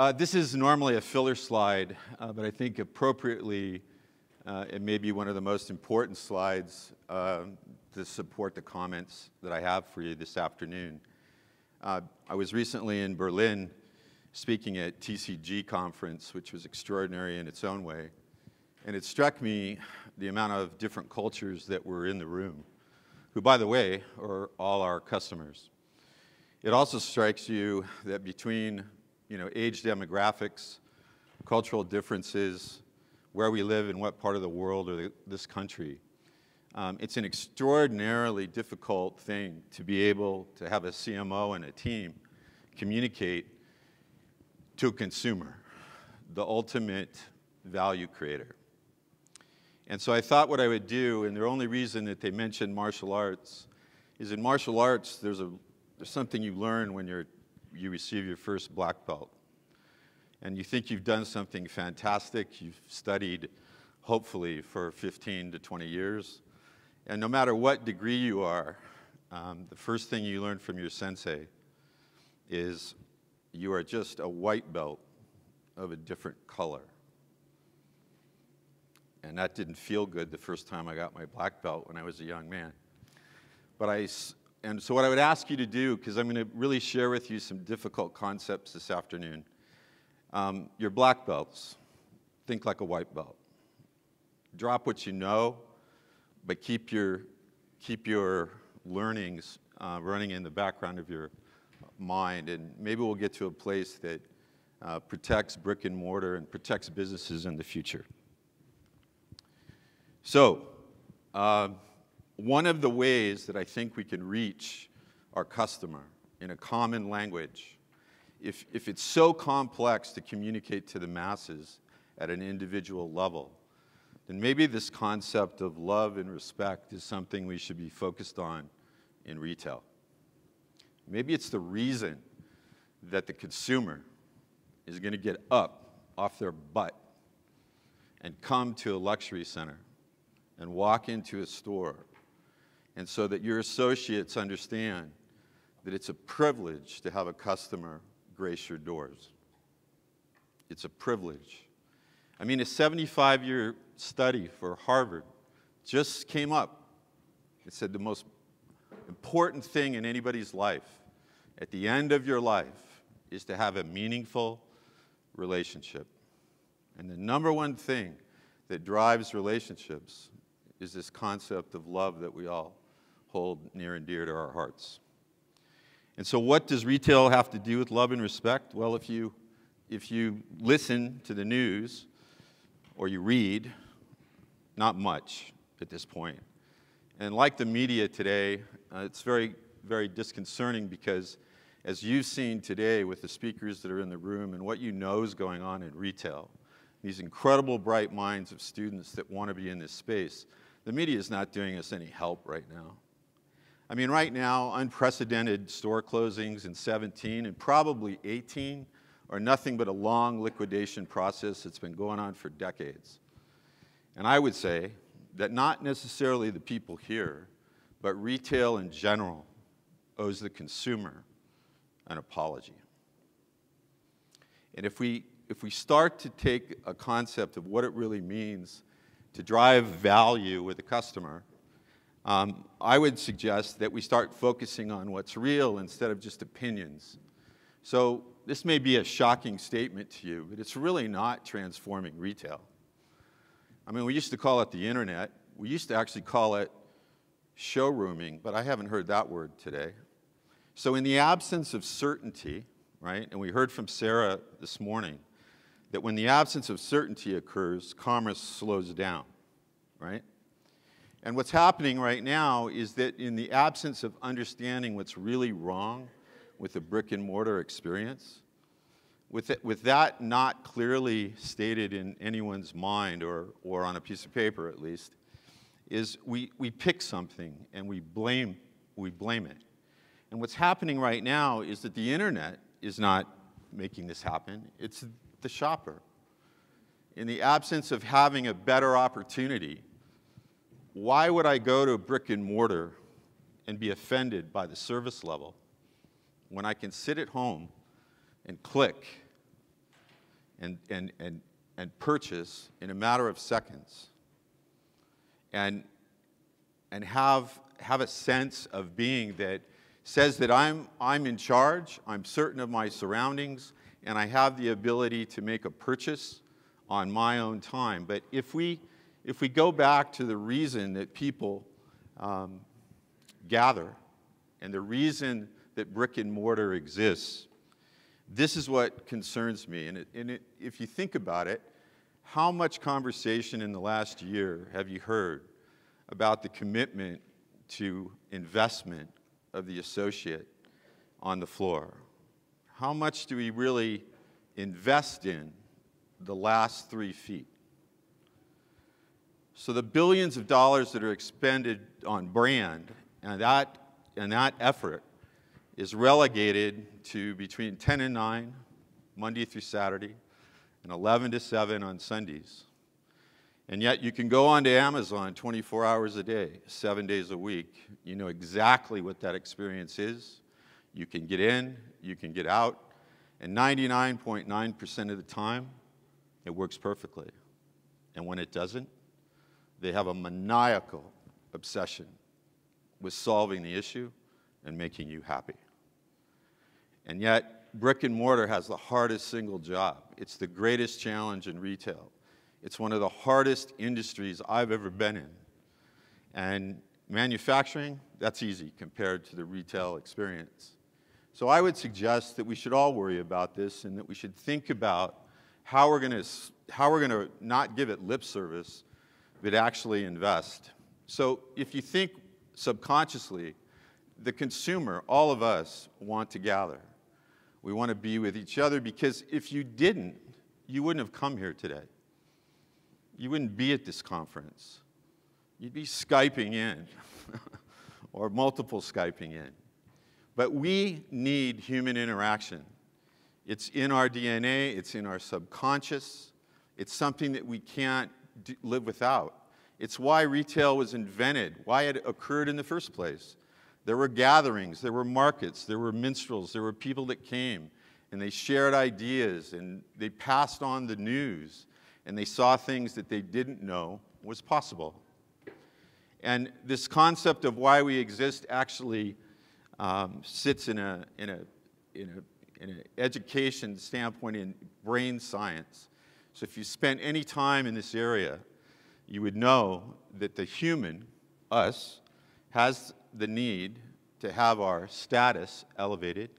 Uh, this is normally a filler slide, uh, but I think appropriately uh, it may be one of the most important slides uh, to support the comments that I have for you this afternoon. Uh, I was recently in Berlin speaking at TCG conference, which was extraordinary in its own way. And it struck me the amount of different cultures that were in the room, who, by the way, are all our customers. It also strikes you that between you know, age demographics, cultural differences, where we live in what part of the world or the, this country, um, it's an extraordinarily difficult thing to be able to have a CMO and a team communicate to a consumer, the ultimate value creator. And so I thought what I would do, and the only reason that they mentioned martial arts is in martial arts, there's, a, there's something you learn when you're, you receive your first black belt. And you think you've done something fantastic. You've studied, hopefully, for 15 to 20 years. And no matter what degree you are, um, the first thing you learn from your sensei is you are just a white belt of a different color. And that didn't feel good the first time I got my black belt when I was a young man. But I, and so what I would ask you to do, because I'm going to really share with you some difficult concepts this afternoon. Um, your black belts, think like a white belt. Drop what you know, but keep your, keep your learnings uh, running in the background of your mind. And maybe we'll get to a place that uh, protects brick and mortar and protects businesses in the future. So, uh, one of the ways that I think we can reach our customer in a common language, if, if it's so complex to communicate to the masses at an individual level, then maybe this concept of love and respect is something we should be focused on in retail. Maybe it's the reason that the consumer is going to get up off their butt and come to a luxury center and walk into a store, and so that your associates understand that it's a privilege to have a customer grace your doors. It's a privilege. I mean, a 75 year study for Harvard just came up. It said the most important thing in anybody's life at the end of your life is to have a meaningful relationship. And the number one thing that drives relationships is this concept of love that we all hold near and dear to our hearts. And so, what does retail have to do with love and respect? Well, if you, if you listen to the news or you read, not much at this point. And like the media today, uh, it's very, very disconcerting because, as you've seen today with the speakers that are in the room and what you know is going on in retail, these incredible bright minds of students that want to be in this space, the media is not doing us any help right now. I mean, right now, unprecedented store closings in 17 and probably 18 are nothing but a long liquidation process that's been going on for decades. And I would say that not necessarily the people here, but retail in general owes the consumer an apology. And if we, if we start to take a concept of what it really means to drive value with the customer, um, I would suggest that we start focusing on what's real instead of just opinions. So this may be a shocking statement to you, but it's really not transforming retail. I mean, we used to call it the internet. We used to actually call it showrooming, but I haven't heard that word today. So in the absence of certainty, right, and we heard from Sarah this morning, that when the absence of certainty occurs, commerce slows down, right? And what's happening right now is that in the absence of understanding what's really wrong with the brick and mortar experience, with, it, with that not clearly stated in anyone's mind or, or on a piece of paper at least, is we, we pick something and we blame, we blame it. And what's happening right now is that the internet is not making this happen. It's the shopper. In the absence of having a better opportunity, why would I go to a brick and mortar and be offended by the service level when I can sit at home and click and, and, and, and purchase in a matter of seconds and, and have, have a sense of being that says that I'm, I'm in charge, I'm certain of my surroundings, and I have the ability to make a purchase on my own time. But if we, if we go back to the reason that people um, gather and the reason that brick and mortar exists, this is what concerns me. And, it, and it, if you think about it, how much conversation in the last year have you heard about the commitment to investment of the associate on the floor? How much do we really invest in the last three feet? So the billions of dollars that are expended on brand and that, and that effort is relegated to between 10 and 9, Monday through Saturday, and 11 to 7 on Sundays. And yet you can go onto Amazon 24 hours a day, seven days a week. You know exactly what that experience is. You can get in, you can get out, and 99.9% of the time, it works perfectly. And when it doesn't, they have a maniacal obsession with solving the issue and making you happy. And yet, brick and mortar has the hardest single job. It's the greatest challenge in retail. It's one of the hardest industries I've ever been in. And manufacturing, that's easy compared to the retail experience. So I would suggest that we should all worry about this and that we should think about how we're going to how we're going to not give it lip service, but actually invest. So if you think subconsciously, the consumer, all of us, want to gather. We want to be with each other because if you didn't, you wouldn't have come here today. You wouldn't be at this conference. You'd be Skyping in or multiple Skyping in. But we need human interaction. It's in our DNA, it's in our subconscious, it's something that we can't live without. It's why retail was invented, why it occurred in the first place. There were gatherings, there were markets, there were minstrels, there were people that came and they shared ideas and they passed on the news and they saw things that they didn't know was possible. And this concept of why we exist actually um, sits in a, in, a, in, a, in an education standpoint in brain science. So if you spent any time in this area, you would know that the human, us, has the need to have our status elevated.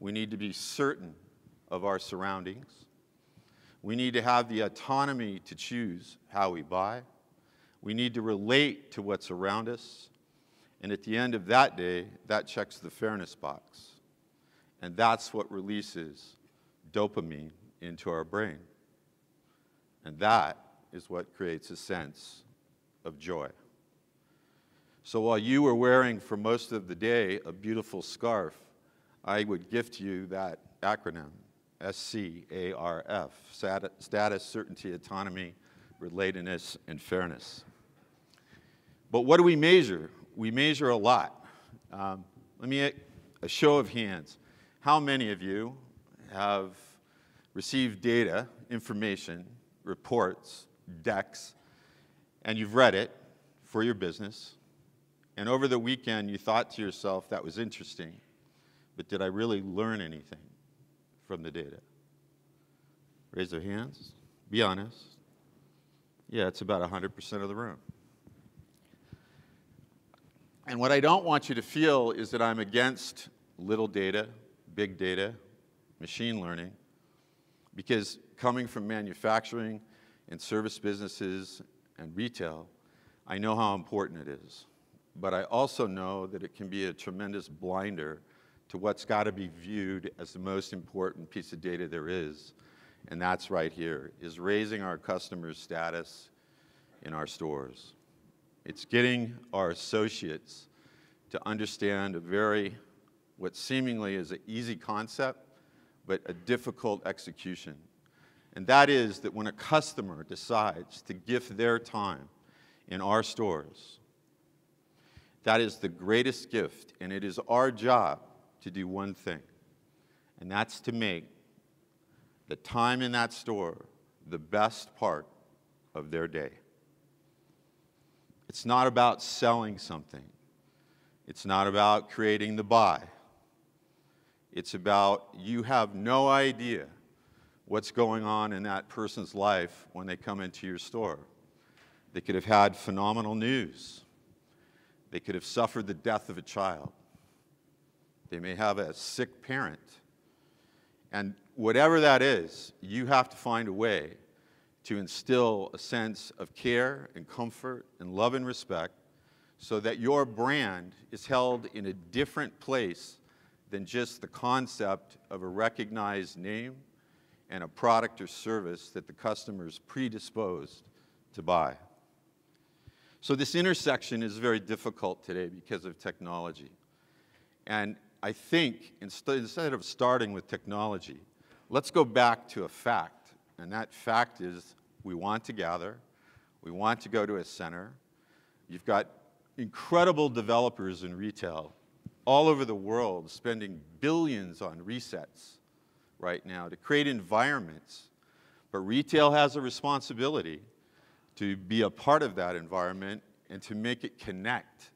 We need to be certain of our surroundings. We need to have the autonomy to choose how we buy. We need to relate to what's around us. And at the end of that day, that checks the fairness box. And that's what releases dopamine into our brain. And that is what creates a sense of joy. So while you were wearing for most of the day a beautiful scarf, I would gift you that acronym, SCARF, Status, Certainty, Autonomy, Relatedness, and Fairness. But what do we measure? We measure a lot. Um, let me, a show of hands. How many of you have received data, information, reports, decks, and you've read it for your business, and over the weekend, you thought to yourself, that was interesting, but did I really learn anything from the data? Raise their hands. Be honest. Yeah, it's about 100% of the room. And what I don't want you to feel is that I'm against little data, big data, machine learning, because coming from manufacturing and service businesses and retail, I know how important it is but I also know that it can be a tremendous blinder to what's got to be viewed as the most important piece of data there is, and that's right here, is raising our customers' status in our stores. It's getting our associates to understand a very, what seemingly is an easy concept, but a difficult execution. And that is that when a customer decides to gift their time in our stores, that is the greatest gift, and it is our job to do one thing, and that's to make the time in that store the best part of their day. It's not about selling something. It's not about creating the buy. It's about you have no idea what's going on in that person's life when they come into your store. They could have had phenomenal news. They could have suffered the death of a child. They may have a sick parent. And whatever that is, you have to find a way to instill a sense of care and comfort and love and respect so that your brand is held in a different place than just the concept of a recognized name and a product or service that the customer is predisposed to buy. So this intersection is very difficult today because of technology. And I think instead of starting with technology, let's go back to a fact. And that fact is we want to gather, we want to go to a center. You've got incredible developers in retail all over the world spending billions on resets right now to create environments. But retail has a responsibility to be a part of that environment and to make it connect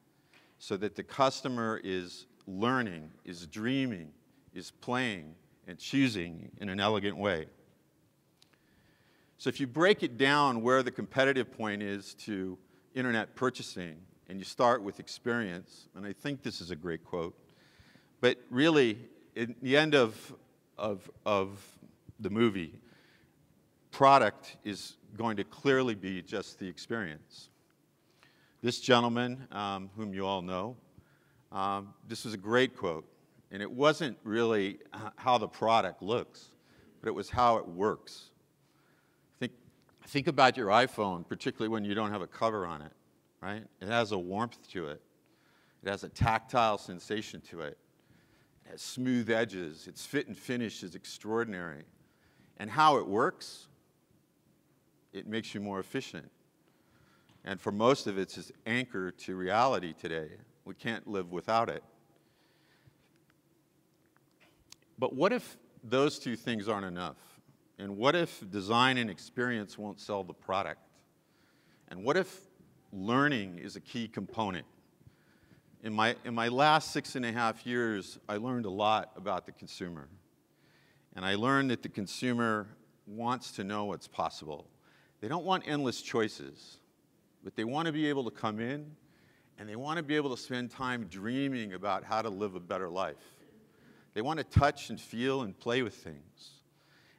so that the customer is learning, is dreaming, is playing, and choosing in an elegant way. So if you break it down where the competitive point is to internet purchasing, and you start with experience, and I think this is a great quote, but really, in the end of, of, of the movie, product is going to clearly be just the experience. This gentleman, um, whom you all know, um, this was a great quote. And it wasn't really how the product looks, but it was how it works. Think, think about your iPhone, particularly when you don't have a cover on it, right? It has a warmth to it. It has a tactile sensation to it. It has smooth edges. Its fit and finish is extraordinary. And how it works, it makes you more efficient. And for most of it, it's just anchor to reality today. We can't live without it. But what if those two things aren't enough? And what if design and experience won't sell the product? And what if learning is a key component? In my, in my last six and a half years, I learned a lot about the consumer. And I learned that the consumer wants to know what's possible. They don't want endless choices, but they want to be able to come in and they want to be able to spend time dreaming about how to live a better life. They want to touch and feel and play with things.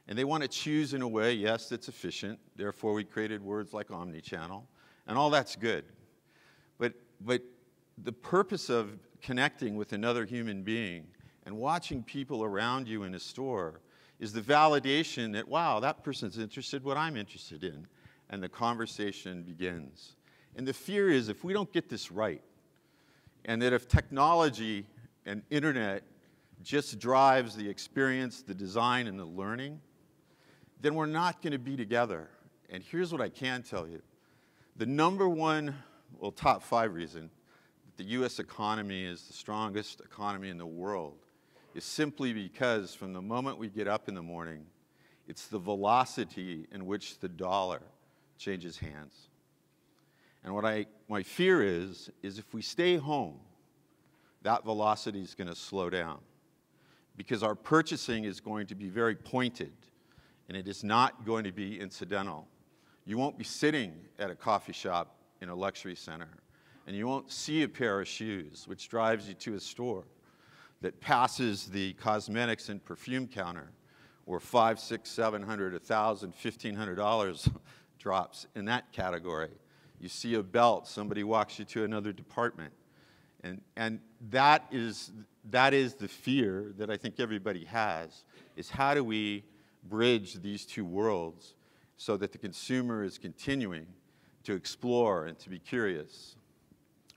And they want to choose in a way, yes, that's efficient. Therefore, we created words like omnichannel. And all that's good. But, but the purpose of connecting with another human being and watching people around you in a store is the validation that, wow, that person's interested in what I'm interested in. And the conversation begins. And the fear is if we don't get this right, and that if technology and internet just drives the experience, the design, and the learning, then we're not going to be together. And here's what I can tell you. The number one, well, top five reason that the US economy is the strongest economy in the world is simply because from the moment we get up in the morning, it's the velocity in which the dollar changes hands. And what I, my fear is, is if we stay home, that velocity is going to slow down because our purchasing is going to be very pointed and it is not going to be incidental. You won't be sitting at a coffee shop in a luxury center and you won't see a pair of shoes which drives you to a store that passes the cosmetics and perfume counter where five, six, seven hundred, a thousand, fifteen hundred dollars drops in that category. You see a belt, somebody walks you to another department. And, and that, is, that is the fear that I think everybody has, is how do we bridge these two worlds so that the consumer is continuing to explore and to be curious.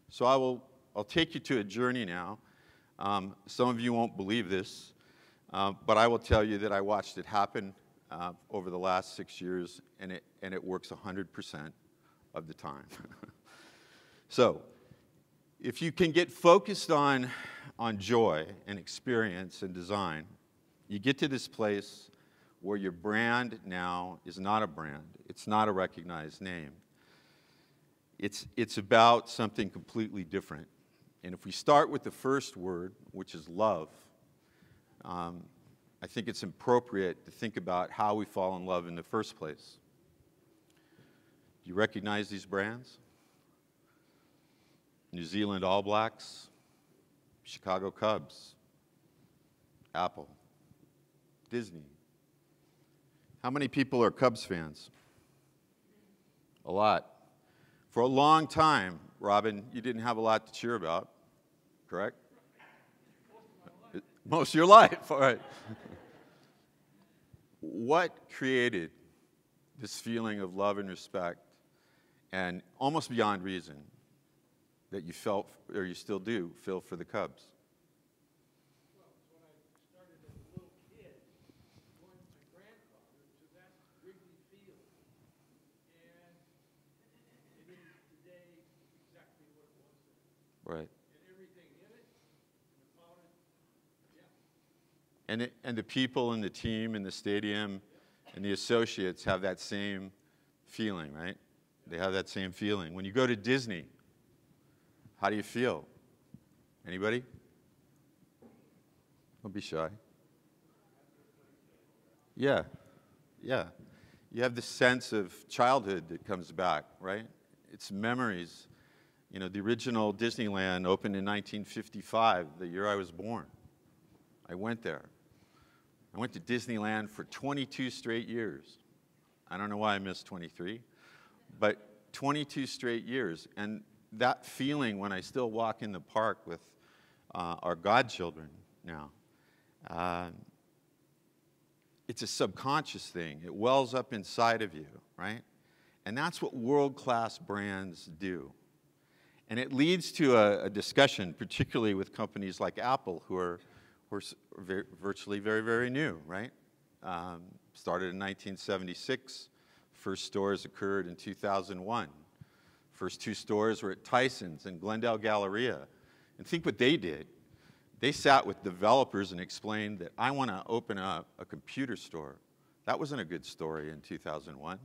So I will, I'll take you to a journey now. Um, some of you won't believe this, uh, but I will tell you that I watched it happen uh, over the last six years, and it, and it works 100% of the time. so if you can get focused on, on joy and experience and design, you get to this place where your brand now is not a brand, it's not a recognized name. It's, it's about something completely different. And if we start with the first word, which is love, um, I think it's appropriate to think about how we fall in love in the first place. Do you recognize these brands? New Zealand All Blacks, Chicago Cubs, Apple, Disney. How many people are Cubs fans? A lot. For a long time, Robin, you didn't have a lot to cheer about, correct? Most of your life, all right. what created this feeling of love and respect and almost beyond reason that you felt, or you still do, feel for the Cubs? Right. And, it, and the people and the team and the stadium and the associates have that same feeling, right? They have that same feeling. When you go to Disney, how do you feel? Anybody? Don't be shy. Yeah, yeah. You have the sense of childhood that comes back, right? It's memories. You know, the original Disneyland opened in 1955, the year I was born. I went there. I went to Disneyland for 22 straight years. I don't know why I missed 23, but 22 straight years. And that feeling when I still walk in the park with uh, our godchildren now, uh, it's a subconscious thing. It wells up inside of you, right? And that's what world class brands do. And it leads to a, a, discussion, particularly with companies like Apple, who are, who are virtually very, very new, right? Um, started in 1976. First stores occurred in 2001. First two stores were at Tyson's and Glendale Galleria. And think what they did. They sat with developers and explained that I want to open up a computer store. That wasn't a good story in 2001.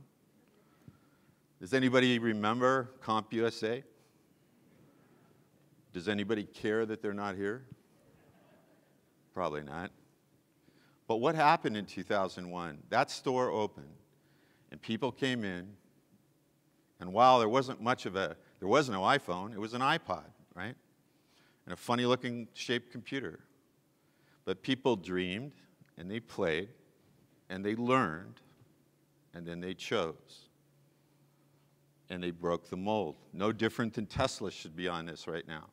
Does anybody remember CompUSA? Does anybody care that they're not here? Probably not. But what happened in 2001? That store opened, and people came in, and while there wasn't much of a, there was no iPhone, it was an iPod, right? And a funny looking shaped computer. But people dreamed, and they played, and they learned, and then they chose. And they broke the mold. No different than Tesla should be on this right now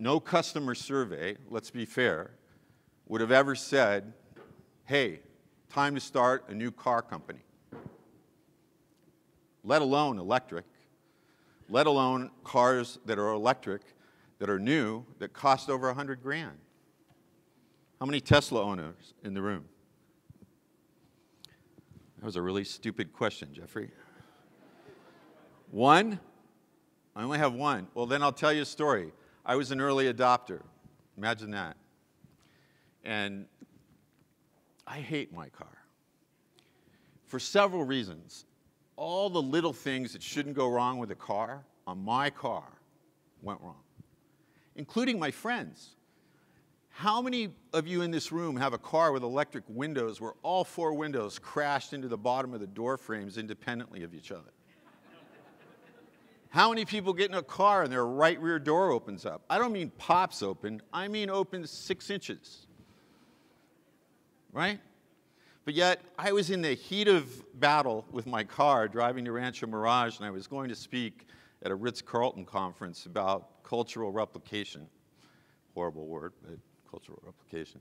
no customer survey, let's be fair, would have ever said, hey, time to start a new car company, let alone electric, let alone cars that are electric, that are new, that cost over 100 grand. How many Tesla owners in the room? That was a really stupid question, Jeffery. One? I only have one. Well, then I'll tell you a story. I was an early adopter. Imagine that. And I hate my car for several reasons. All the little things that shouldn't go wrong with a car on my car went wrong, including my friends. How many of you in this room have a car with electric windows where all four windows crashed into the bottom of the door frames independently of each other? How many people get in a car and their right rear door opens up? I don't mean pops open, I mean opens six inches. Right? But yet, I was in the heat of battle with my car driving to Rancho Mirage, and I was going to speak at a Ritz Carlton conference about cultural replication. Horrible word, but cultural replication.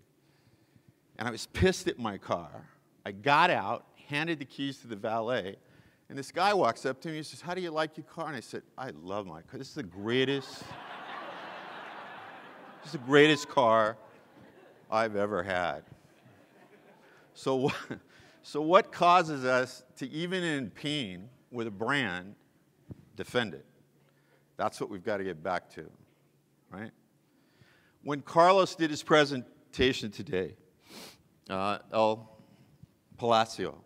And I was pissed at my car. I got out, handed the keys to the valet, and this guy walks up to me and says, How do you like your car? And I said, I love my car. This is the greatest, this is the greatest car I've ever had. So, so what causes us to, even in pain with a brand, defend it? That's what we've got to get back to, right? When Carlos did his presentation today, uh, El Palacio.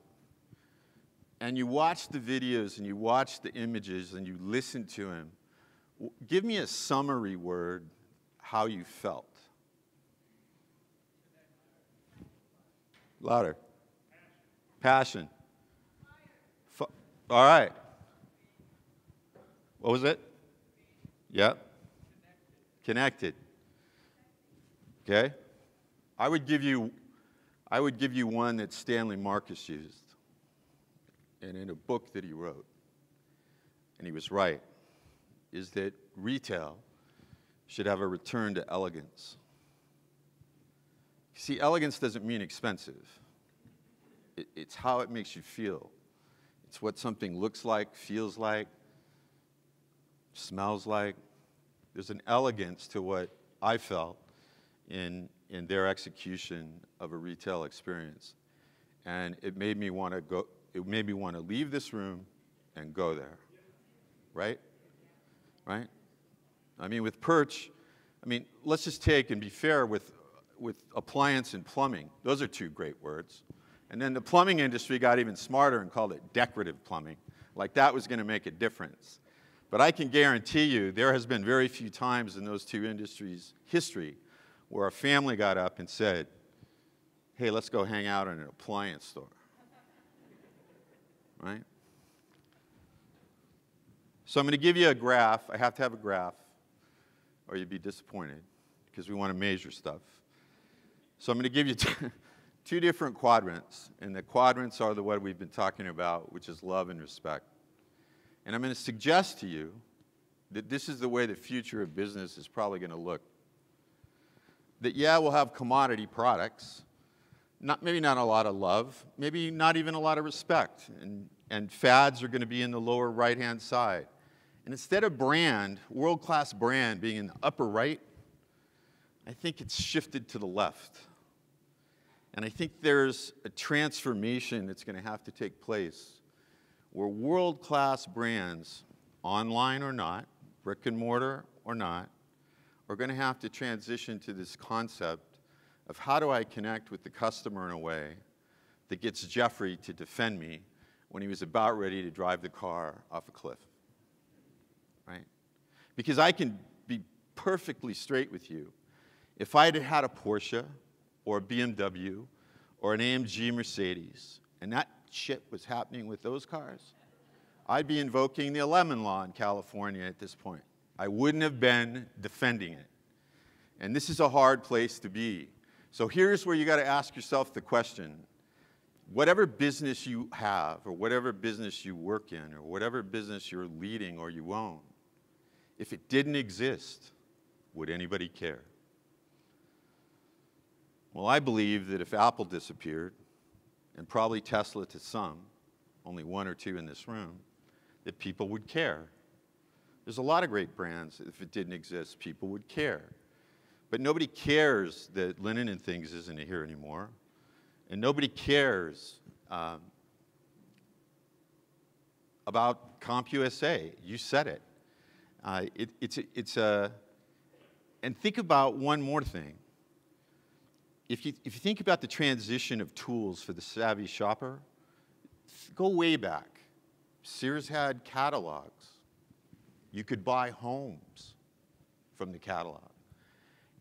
And you watch the videos and you watch the images and you listen to him. Give me a summary word how you felt. Louder. Passion. F- All right. What was it? Yep. Connected. Okay? I would give you I would give you one that Stanley Marcus used. And in a book that he wrote. And he was right. Is that retail should have a return to elegance. See, elegance doesn't mean expensive. It, it's how it makes you feel. It's what something looks like, feels like, smells like. There's an elegance to what I felt in, in their execution of a retail experience. And it made me want to go, it made me want to leave this room and go there. Right? Right? I mean, with PIRCH, I mean, let's just take and be fair with, with appliance and plumbing. Those are two great words. And then the plumbing industry got even smarter and called it decorative plumbing. Like that was going to make a difference. But I can guarantee you there has been very few times in those two industries' history where a family got up and said, hey, let's go hang out in an appliance store. Right? So I'm going to give you a graph. I have to have a graph, or you'd be disappointed because we want to measure stuff. So I'm going to give you two different quadrants, and the quadrants are the what we've been talking about, which is love and respect. And I'm going to suggest to you that this is the way the future of business is probably going to look. That, yeah, we'll have commodity products, not, maybe not a lot of love, maybe not even a lot of respect, and, and fads are going to be in the lower right hand side. And instead of brand, world class brand being in the upper right, I think it's shifted to the left. And I think there's a transformation that's going to have to take place where world class brands, online or not, brick and mortar or not, are going to have to transition to this concept of how do I connect with the customer in a way that gets Jeffery to defend me when he was about ready to drive the car off a cliff. Right? Because I can be perfectly straight with you. If I had had a Porsche or a BMW or an AMG Mercedes, and that shit was happening with those cars, I'd be invoking the lemon law in California at this point. I wouldn't have been defending it. And this is a hard place to be. So here's where you got to ask yourself the question whatever business you have, or whatever business you work in, or whatever business you're leading or you own, if it didn't exist, would anybody care? Well, I believe that if Apple disappeared, and probably Tesla to some, only one or two in this room, that people would care. There's a lot of great brands, if it didn't exist, people would care. But nobody cares that Linen and Things isn't here anymore. And nobody cares um, about CompUSA. You said it. Uh, it it's, it's a, and think about one more thing if you, if you think about the transition of tools for the savvy shopper, go way back. Sears had catalogs. You could buy homes from the catalog.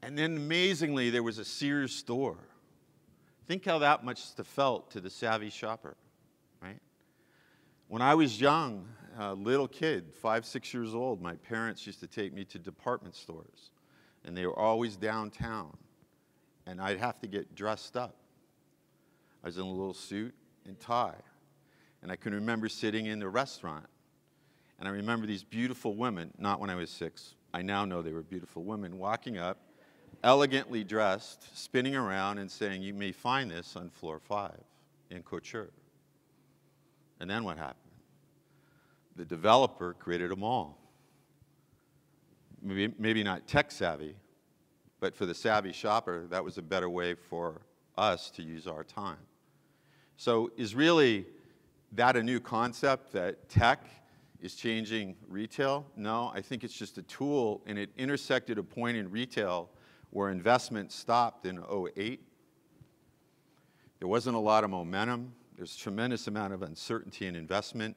And then amazingly, there was a Sears store. Think how that must have felt to the savvy shopper, right? When I was young, a little kid, five, six years old, my parents used to take me to department stores, and they were always downtown and I'd have to get dressed up. I was in a little suit and tie. And I can remember sitting in the restaurant. And I remember these beautiful women, not when I was six, I now know they were beautiful women, walking up, elegantly dressed, spinning around, and saying, You may find this on floor five in Couture. And then what happened? The developer created a mall. Maybe, maybe not tech savvy, but for the savvy shopper, that was a better way for us to use our time. So is really that a new concept that tech is changing retail? No, I think it's just a tool and it intersected a point in retail where investment stopped in 08. There wasn't a lot of momentum. There's a tremendous amount of uncertainty in investment.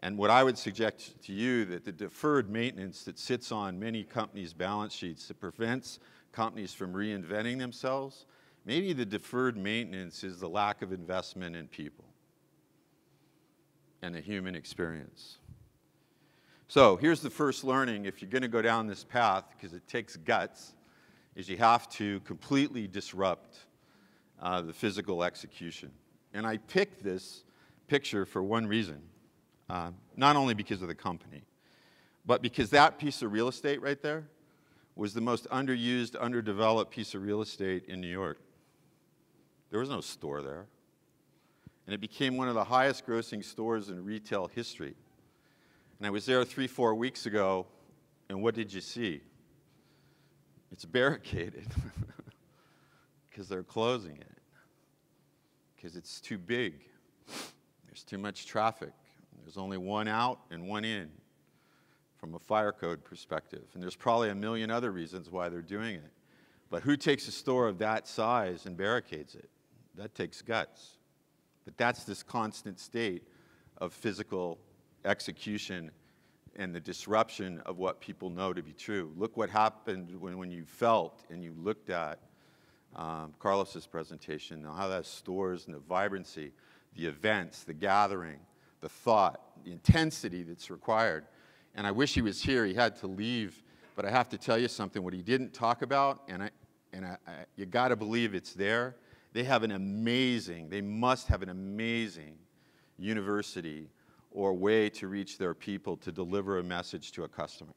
And what I would suggest to you that the deferred maintenance that sits on many companies' balance sheets that prevents companies from reinventing themselves, maybe the deferred maintenance is the lack of investment in people and the human experience. So here's the first learning if you're going to go down this path, because it takes guts, is you have to completely disrupt uh, the physical execution. And I picked this picture for one reason, uh, not only because of the company, but because that piece of real estate right there was the most underused, underdeveloped piece of real estate in New York. There was no store there. And it became one of the highest grossing stores in retail history. And I was there three, four weeks ago, and what did you see? It's barricaded because they're closing it, because it's too big. There's too much traffic. There's only one out and one in from a fire code perspective. And there's probably a million other reasons why they're doing it. But who takes a store of that size and barricades it? That takes guts. But that's this constant state of physical execution and the disruption of what people know to be true. Look what happened when, when you felt and you looked at um, Carlos's presentation, how that stores and the vibrancy, the events, the gathering, the thought, the intensity that's required and I wish he was here. He had to leave. But I have to tell you something. What he didn't talk about, and, I, and I, I, you got to believe it's there, they have an amazing, they must have an amazing university or way to reach their people to deliver a message to a customer.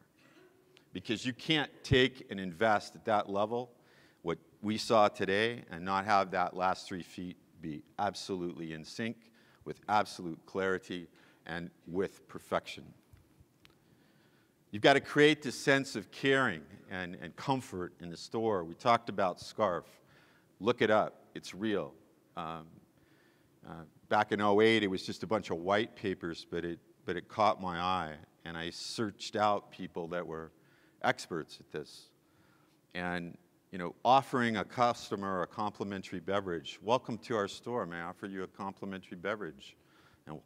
Because you can't take and invest at that level, what we saw today, and not have that last three feet be absolutely in sync with absolute clarity and with perfection. You've got to create this sense of caring and, and comfort in the store. We talked about Scarf. Look it up, it's real. Um, uh, back in 08, it was just a bunch of white papers, but it, but it caught my eye. And I searched out people that were experts at this. And you know, offering a customer a complimentary beverage. Welcome to our store. May I offer you a complimentary beverage? And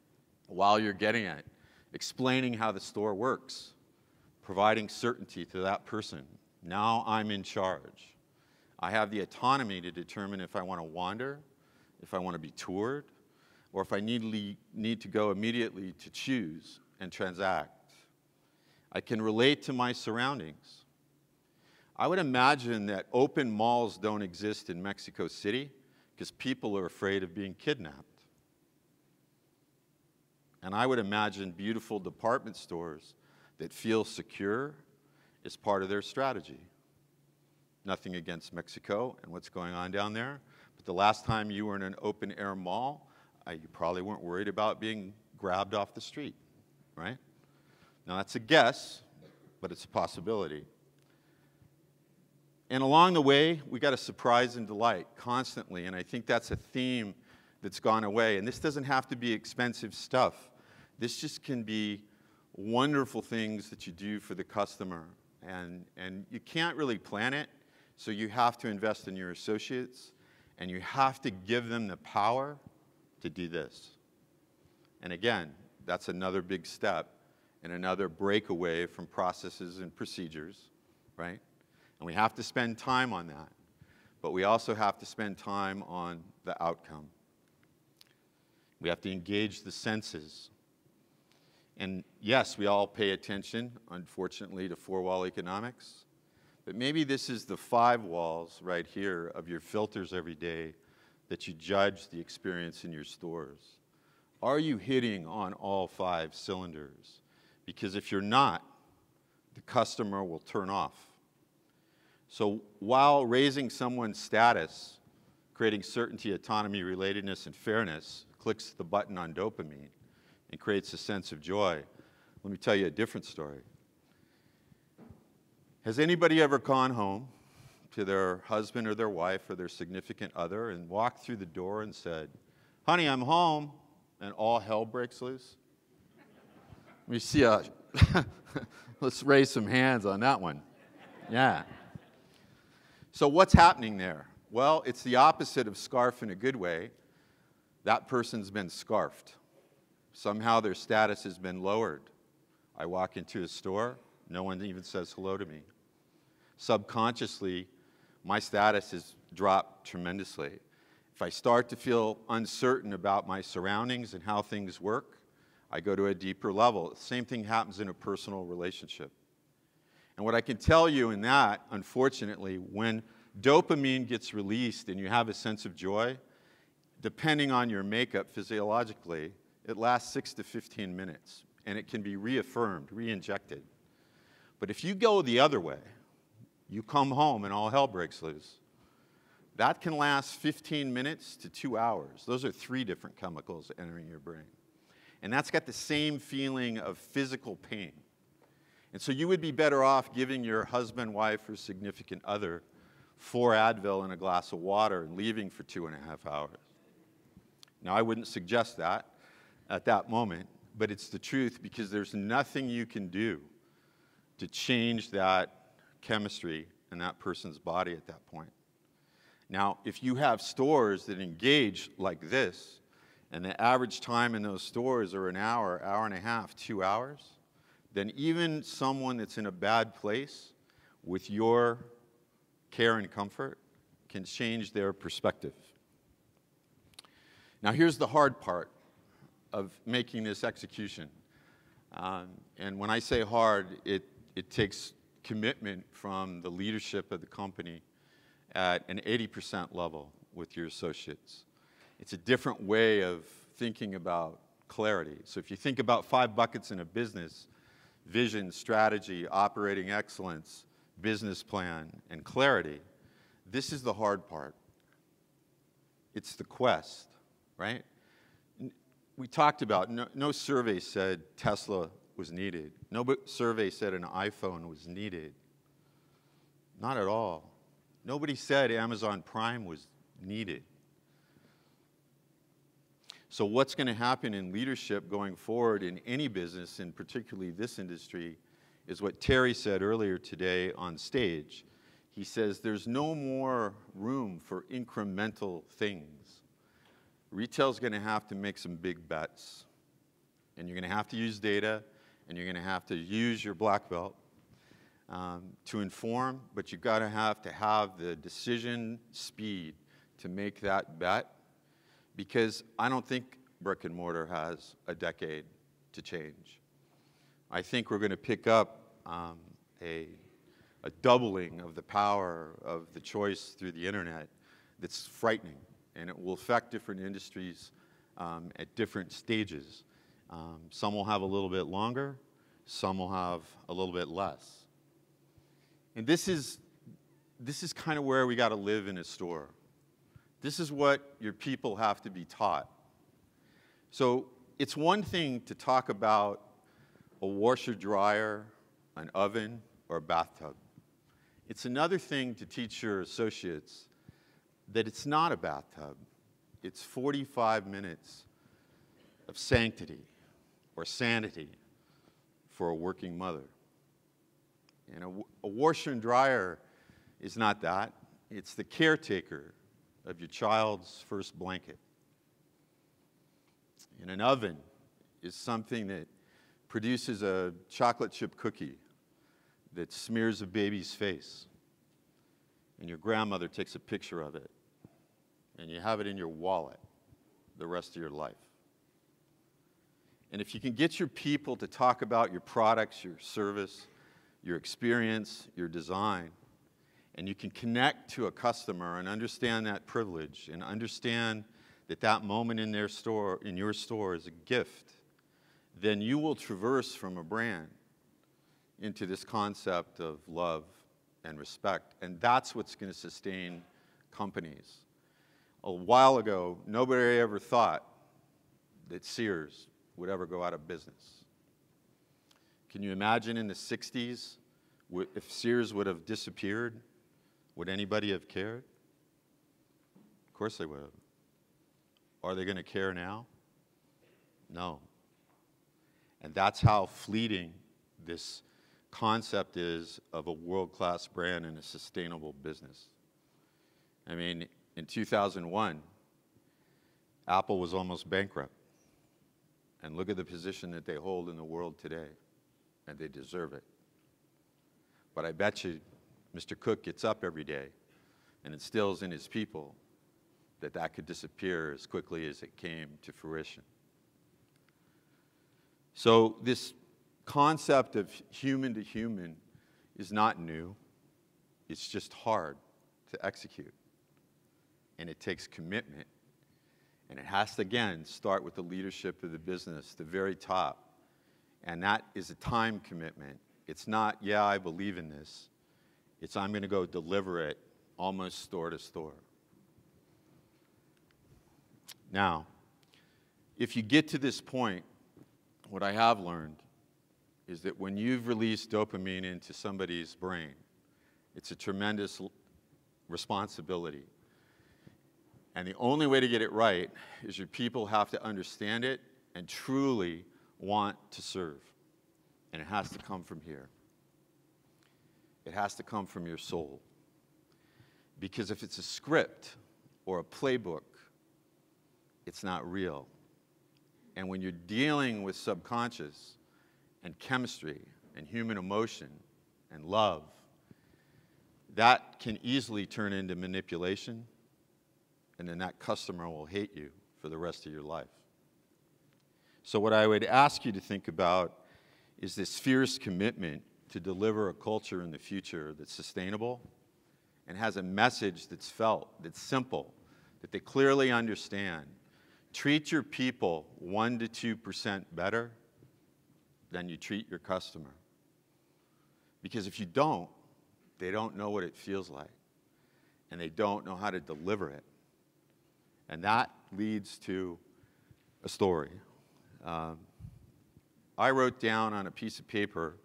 while you're getting it, explaining how the store works providing certainty to that person. Now I'm in charge. I have the autonomy to determine if I want to wander, if I want to be toured, or if I need, need to go immediately to choose and transact. I can relate to my surroundings. I would imagine that open malls don't exist in Mexico City because people are afraid of being kidnapped. And I would imagine beautiful department stores that feel secure is part of their strategy. Nothing against Mexico and what's going on down there, but the last time you were in an open air mall, uh, you probably weren't worried about being grabbed off the street, right? Now that's a guess, but it's a possibility. And along the way, we got a surprise and delight constantly, and I think that's a theme that's gone away. And this doesn't have to be expensive stuff. This just can be wonderful things that you do for the customer. And, and you can't really plan it, so you have to invest in your associates, and you have to give them the power to do this. And again, that's another big step and another breakaway from processes and procedures, right? And we have to spend time on that. But we also have to spend time on the outcome. We have to engage the senses. And yes, we all pay attention, unfortunately, to four wall economics. But maybe this is the five walls right here of your filters every day that you judge the experience in your stores. Are you hitting on all five cylinders? Because if you're not, the customer will turn off. So while raising someone's status, creating certainty, autonomy, relatedness, and fairness, clicks the button on dopamine, and creates a sense of joy. Let me tell you a different story. Has anybody ever gone home to their husband or their wife or their significant other and walked through the door and said, Honey, I'm home, and all hell breaks loose? Me see uh, a, let's raise some hands on that one. Yeah. So, what's happening there? Well, it's the opposite of scarf in a good way. that person's been scarfed. Somehow their status has been lowered. I walk into a store, no one even says hello to me. Subconsciously, my status has dropped tremendously. If I start to feel uncertain about my surroundings and how things work, I go to a deeper level. The same thing happens in a personal relationship. And what I can tell you in that, unfortunately, when dopamine gets released and you have a sense of joy, depending on your makeup physiologically, it lasts six to 15 minutes and it can be reaffirmed, re injected. But if you go the other way, you come home and all hell breaks loose. That can last 15 minutes to two hours. Those are three different chemicals entering your brain. And that's got the same feeling of physical pain. And so you would be better off giving your husband, wife, or significant other four Advil and a glass of water and leaving for two and a half hours. Now, I wouldn't suggest that at that moment, but it's the truth because there's nothing you can do to change that chemistry in that person's body at that point. Now, if you have stores that engage like this, and the average time in those stores are an hour, hour and a half, two hours, then even someone that's in a bad place with your care and comfort can change their perspective. Now, here's the hard part of making this execution. Um, and when I say hard, it, it takes commitment from the leadership of the company at an 80% level with your associates. It's a different way of thinking about clarity. So if you think about five buckets in a business, vision, strategy, operating excellence, business plan, and clarity, this is the hard part. It's the quest, right? We talked about, no, no survey said Tesla was needed. No survey said an iPhone was needed. Not at all. Nobody said Amazon Prime was needed. So, what's going to happen in leadership going forward in any business, and particularly this industry, is what Terry said earlier today on stage. He says there's no more room for incremental things. Retail's going to have to make some big bets. And you're going to have to use data, and you're going to have to use your black belt um, to inform, but you've got to have to have the decision speed to make that bet because I don't think brick and mortar has a decade to change. I think we're going to pick up um, a, a doubling of the power of the choice through the internet that's frightening, and it will affect different industries um, at different stages. Um, some will have a little bit longer, some will have a little bit less. And this is, this is kind of where we got to live in a store. This is what your people have to be taught. So it's one thing to talk about a washer dryer, an oven, or a bathtub. It's another thing to teach your associates that it's not a bathtub. It's 45 minutes of sanctity or sanity for a working mother. And a, a washer and dryer is not that. It's the caretaker of your child's first blanket. And an oven is something that produces a chocolate chip cookie that smears a baby's face. And your grandmother takes a picture of it. And you have it in your wallet the rest of your life. And if you can get your people to talk about your products, your service, your experience, your design, and you can connect to a customer and understand that privilege and understand that that moment in their store, in your store, is a gift, then you will traverse from a brand into this concept of love and respect. And that's what's going to sustain companies. A while ago, nobody ever thought that Sears would ever go out of business. Can you imagine in the 60s if Sears would have disappeared? Would anybody have cared? Of course they would have. Are they going to care now? No. And that's how fleeting this concept is of a world class brand and a sustainable business. I mean, in 2001, Apple was almost bankrupt. And look at the position that they hold in the world today, and they deserve it. But I bet you Mr. Cook gets up every day and instills in his people that that could disappear as quickly as it came to fruition. So, this concept of human to human is not new, it's just hard to execute. And it takes commitment. And it has to, again, start with the leadership of the business, the very top. And that is a time commitment. It's not, yeah, I believe in this. It's, I'm going to go deliver it almost store to store. Now, if you get to this point, what I have learned is that when you've released dopamine into somebody's brain, it's a tremendous responsibility. And the only way to get it right is your people have to understand it and truly want to serve. And it has to come from here. It has to come from your soul. Because if it's a script or a playbook, it's not real. And when you're dealing with subconscious and chemistry and human emotion and love, that can easily turn into manipulation, and then that customer will hate you for the rest of your life. So, what I would ask you to think about is this fierce commitment to deliver a culture in the future that's sustainable and has a message that's felt, that's simple, that they clearly understand. Treat your people 1% to 2% better than you treat your customer. Because if you don't, they don't know what it feels like, and they don't know how to deliver it. And that leads to a story. Um, I wrote down on a piece of paper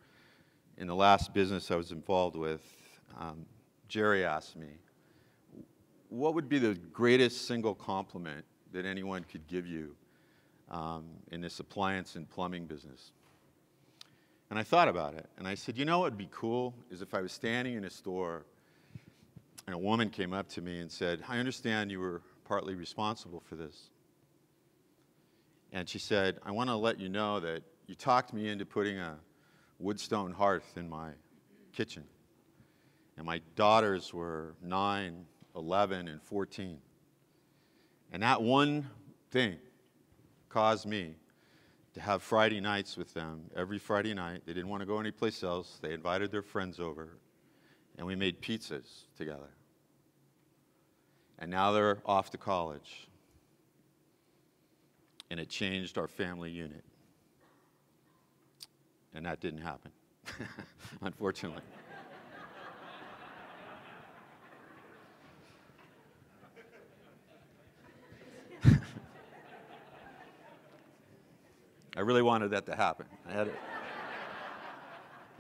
in the last business I was involved with, um, Jerry asked me, what would be the greatest single compliment that anyone could give you um, in this appliance and plumbing business? And I thought about it, and I said, you know what would be cool is if I was standing in a store and a woman came up to me and said, I understand you were partly responsible for this. And she said, I want to let you know that you talked me into putting a woodstone hearth in my kitchen. And my daughters were 9, 11, and 14. And that one thing caused me to have Friday nights with them every Friday night. They didn't want to go anyplace else. They invited their friends over, and we made pizzas together. And now they're off to college. And it changed our family unit. And that didn't happen, unfortunately. I really wanted that to happen. I had it,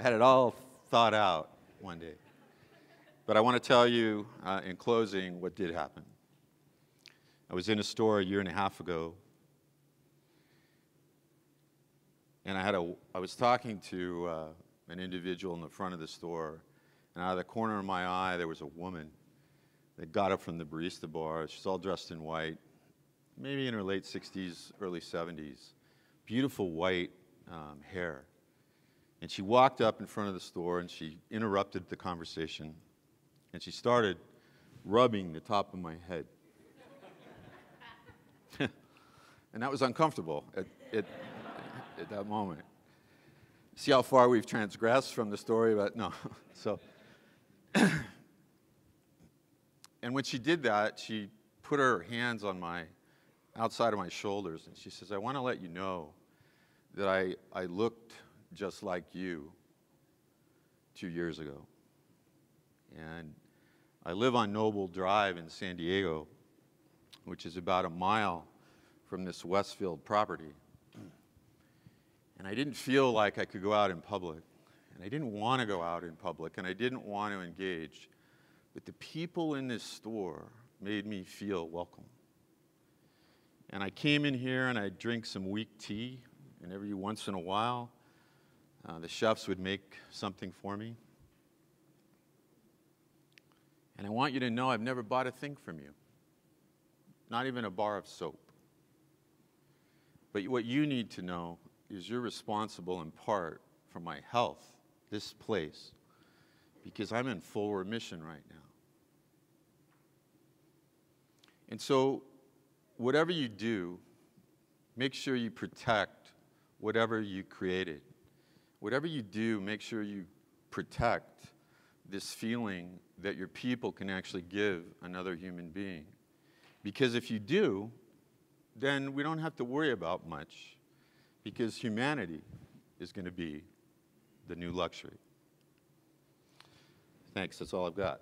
I had it all thought out one day. But I want to tell you uh, in closing what did happen. I was in a store a year and a half ago, and I, had a, I was talking to uh, an individual in the front of the store, and out of the corner of my eye, there was a woman that got up from the barista bar. She's all dressed in white, maybe in her late 60s, early 70s beautiful white um, hair. And she walked up in front of the store and she interrupted the conversation and she started rubbing the top of my head. and that was uncomfortable at, at, at, that moment. See how far we've transgressed from the story, but no. so, and when she did that, she put her hands on my outside of my shoulders, and she says, I want to let you know that I, I looked just like you two years ago. And I live on Nobel Drive in San Diego, which is about a mile from this Westfield property. And I didn't feel like I could go out in public. And I didn't want to go out in public, and I didn't want to engage. But the people in this store made me feel welcome. And I came in here and I'd drink some weak tea, and every once in a while, uh, the chefs would make something for me. And I want you to know I've never bought a thing from you, not even a bar of soap. But what you need to know is you're responsible in part for my health, this place, because I'm in full remission right now. And so, whatever you do, make sure you protect whatever you created. Whatever you do, make sure you protect this feeling that your people can actually give another human being. Because if you do, then we don't have to worry about much because humanity is going to be the new luxury. Thanks, that's all I've got.